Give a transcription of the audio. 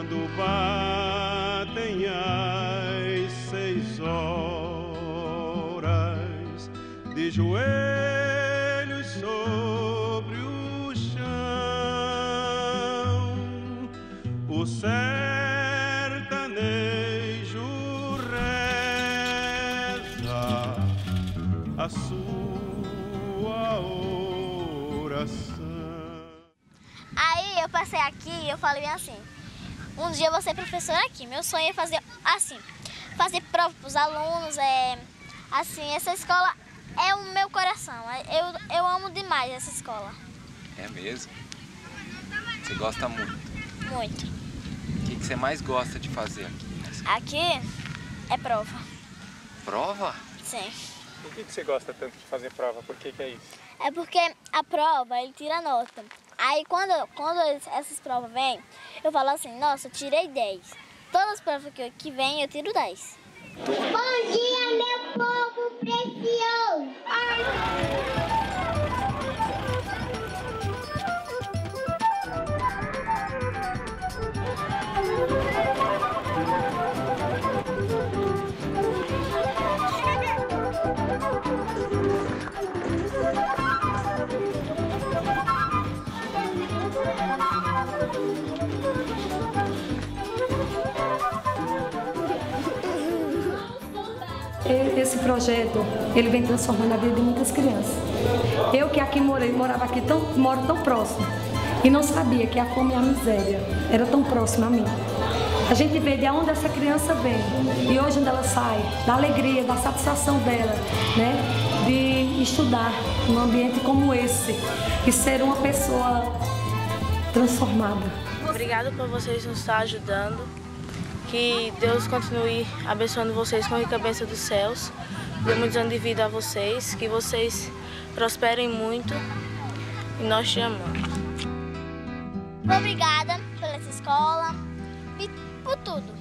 quando batem as seis horas de joelhos sobre o chão, o sertanejo reza a sua oração. Aí eu passei aqui e eu falei assim, um dia eu vou ser professora aqui. Meu sonho é fazer assim, fazer prova para os alunos, é assim, essa escola é o meu coração. Eu, eu amo demais essa escola. É mesmo? Você gosta muito? Muito. O que, que você mais gosta de fazer aqui? Aqui é prova. Prova? Sim. Por que, que você gosta tanto de fazer prova? Por que, que é isso? É porque a prova, ele tira nota. Aí quando, quando essas provas vêm, eu falo assim, nossa, eu tirei 10. Todas as provas que, que vêm, eu tiro 10. Bom dia, meu povo precioso! Esse projeto, ele vem transformando a vida de muitas crianças. Eu que aqui morei, morava aqui tão, moro tão próximo e não sabia que a fome e a miséria era tão próxima a mim. A gente vê de onde essa criança vem e hoje onde ela sai, da alegria, da satisfação dela, né? De estudar num ambiente como esse e ser uma pessoa transformada. Obrigada por vocês nos estar ajudando. Que Deus continue abençoando vocês com a rica bênção dos céus. Dê muitos anos de vida a vocês. Que vocês prosperem muito. E nós te amamos. Obrigada pela essa escola e por tudo.